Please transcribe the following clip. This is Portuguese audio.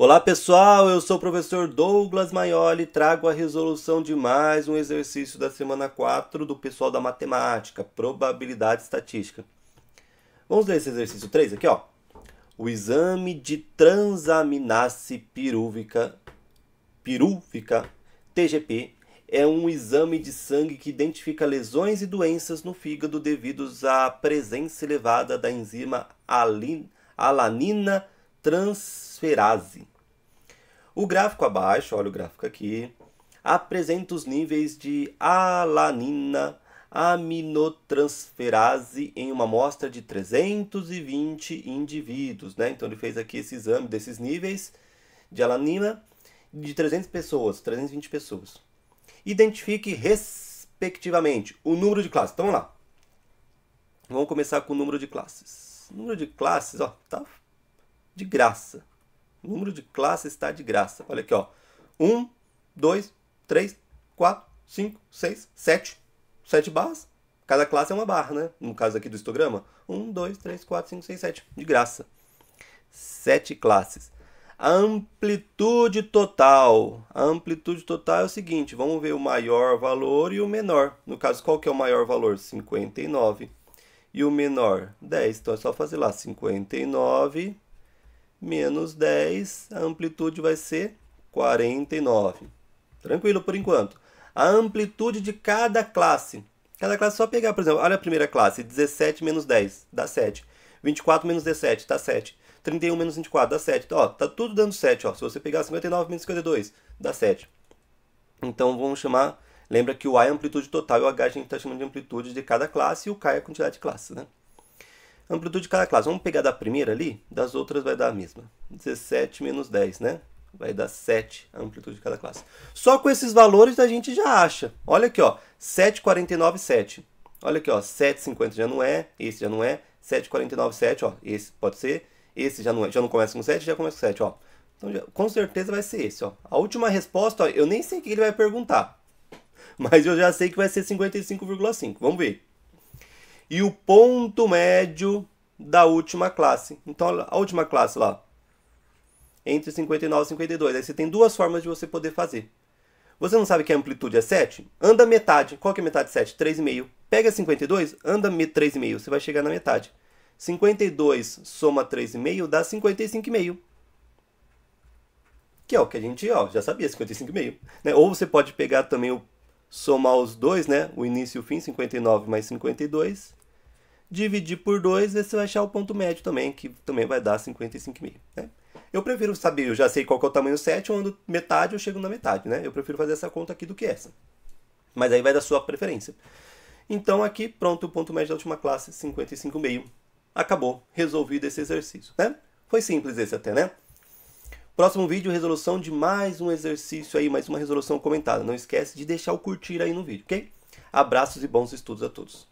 Olá pessoal, eu sou o professor Douglas Maioli e trago a resolução de mais um exercício da semana 4 do pessoal da matemática, probabilidade estatística. Vamos ler esse exercício 3 aqui, ó. O exame de transaminase pirúvica, pirúvica TGP é um exame de sangue que identifica lesões e doenças no fígado devidos à presença elevada da enzima alanina transferase. O gráfico abaixo, olha o gráfico aqui, apresenta os níveis de alanina aminotransferase em uma amostra de 320 indivíduos, né? Então ele fez aqui esse exame desses níveis de alanina de 300 pessoas, 320 pessoas. Identifique respectivamente o número de classes. Então vamos lá. Vamos começar com o número de classes. O número de classes, ó, tá de graça. O número de classes está de graça. Olha aqui, ó. 1, 2, 3, 4, 5, 6, 7. 7 barras. Cada classe é uma barra, né? No caso aqui do histograma. 1, 2, 3, 4, 5, 6, 7. De graça. 7 classes. A amplitude total. A amplitude total é o seguinte. Vamos ver o maior valor e o menor. No caso, qual que é o maior valor? 59. E o menor? 10. Então é só fazer lá. 59 menos 10, a amplitude vai ser 49. Tranquilo por enquanto. A amplitude de cada classe. Cada classe só pegar, por exemplo, olha a primeira classe, 17 menos 10, dá 7. 24 menos 17, dá 7. 31 menos 24, dá 7. Então, ó, tá tudo dando 7, ó. Se você pegar 59 menos 52, dá 7. Então, vamos chamar... Lembra que o A é a amplitude total e o H a gente está chamando de amplitude de cada classe e o K é a quantidade de classes, né? Amplitude de cada classe. Vamos pegar da primeira ali, das outras vai dar a mesma. 17 menos 10, né? Vai dar 7 a amplitude de cada classe. Só com esses valores a gente já acha. Olha aqui, ó. 7,49, 7. Olha aqui, ó. 7,50 já não é, esse já não é. 7,49, 7, ó. Esse pode ser. Esse já não, é, já não começa com 7, já começa com 7, ó. Então, já, com certeza vai ser esse, ó. A última resposta, ó, eu nem sei o que ele vai perguntar. Mas eu já sei que vai ser 55,5. Vamos ver e o ponto médio da última classe. Então, a última classe lá, entre 59 e 52. Aí você tem duas formas de você poder fazer. Você não sabe que a amplitude é 7? Anda metade. Qual que é metade de 7? 3,5. Pega 52, anda 3,5. Você vai chegar na metade. 52 soma 3,5 dá 55,5. Que é o que a gente ó, já sabia, 55,5. Né? Ou você pode pegar também o somar os dois, né? O início e o fim, 59 mais 52 dividir por 2, você vai achar o ponto médio também, que também vai dar 55,5. Né? Eu prefiro saber, eu já sei qual é o tamanho 7, eu ando metade, eu chego na metade, né? Eu prefiro fazer essa conta aqui do que essa. Mas aí vai da sua preferência. Então aqui, pronto, o ponto médio da última classe, 55,5. Acabou, resolvido esse exercício, né? Foi simples esse até, né? Próximo vídeo, resolução de mais um exercício aí, mais uma resolução comentada. Não esquece de deixar o curtir aí no vídeo, ok? Abraços e bons estudos a todos.